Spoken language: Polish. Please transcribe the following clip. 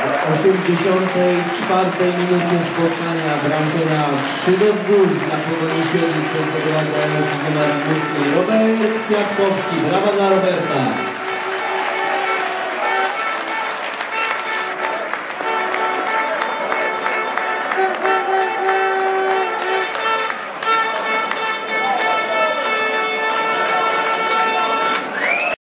64 minucie spotkania bramkera 3 do 2 dla Pogoni Siedlice zdobyła grający z numerem 8 Robert Kwiatkowski. Brawa dla Roberta.